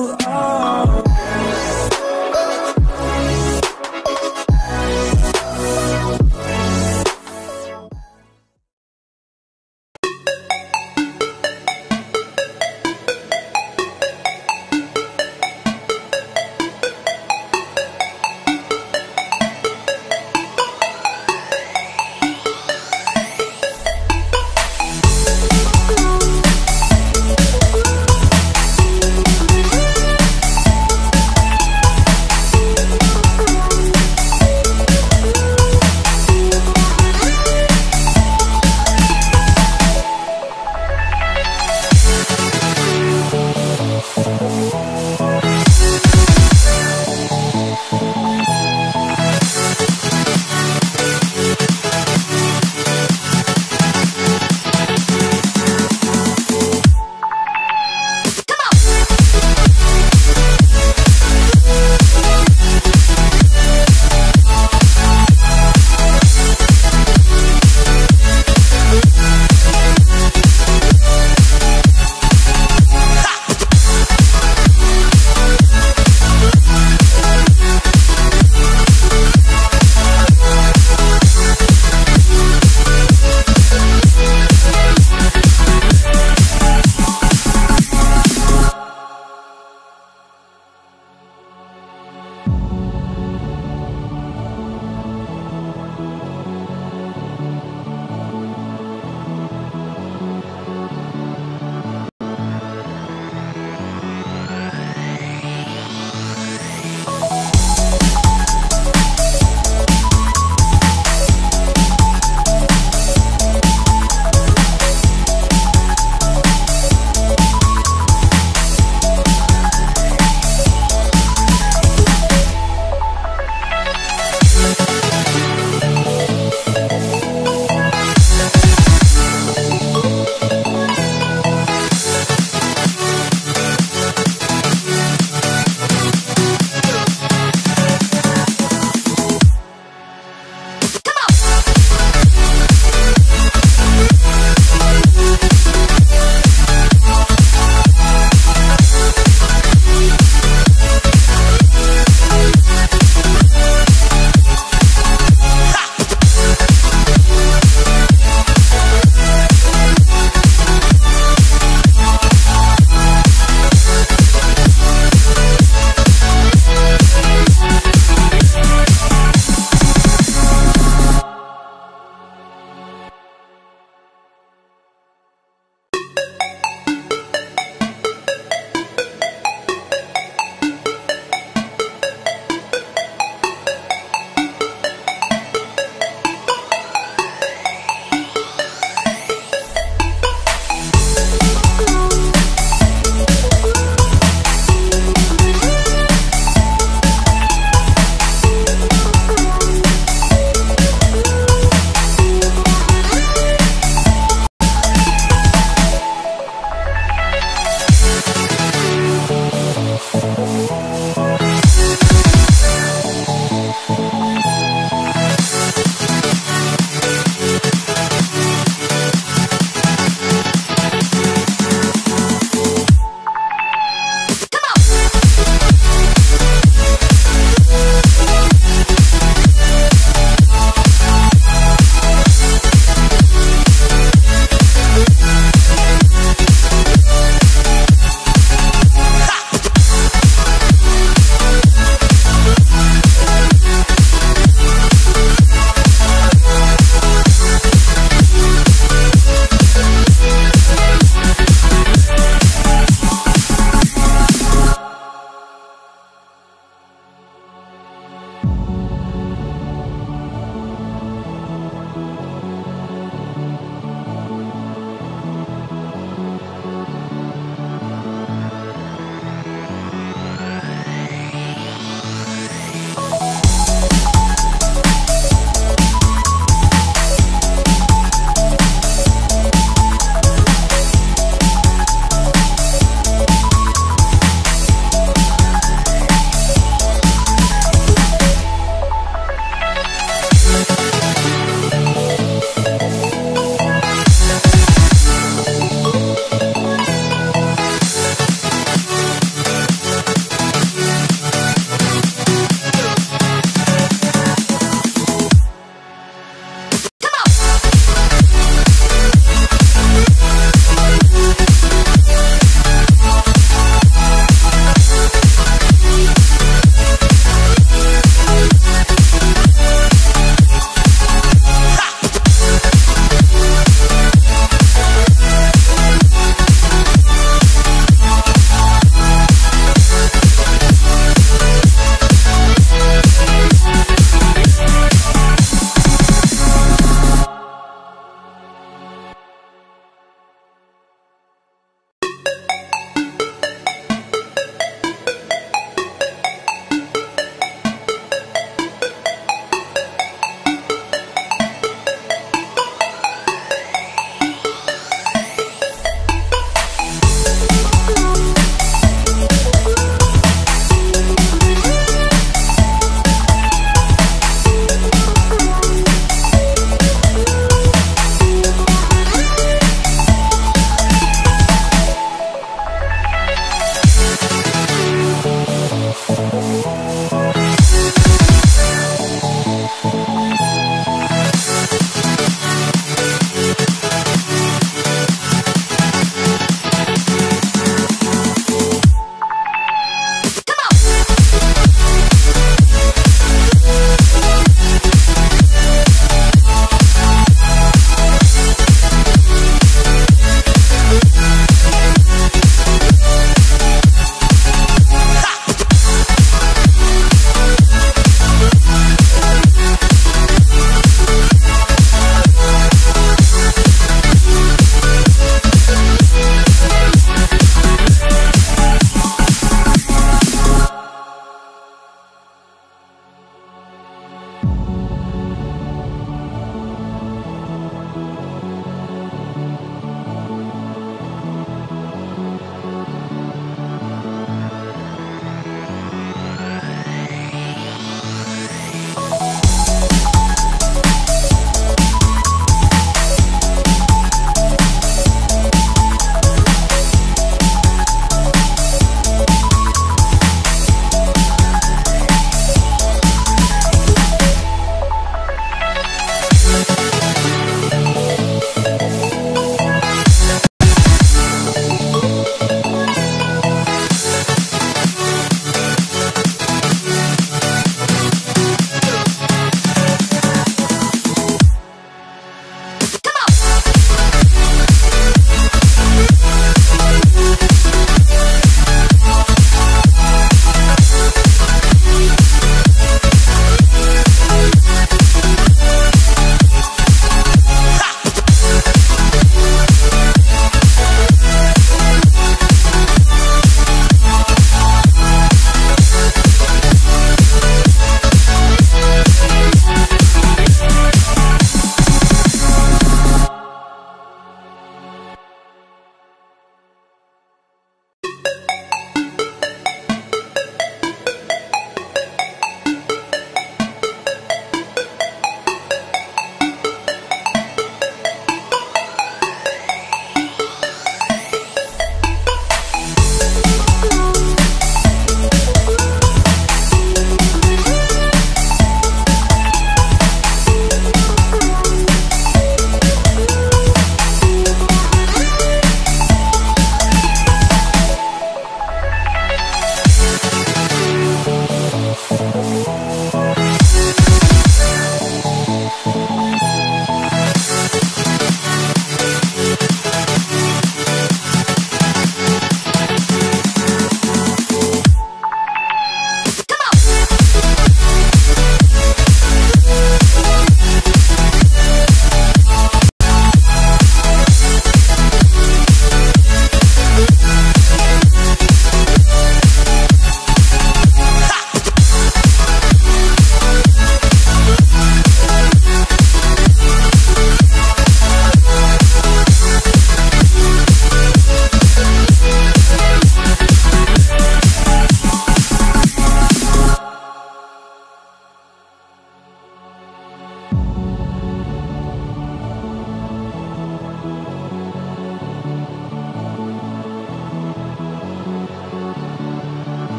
oh.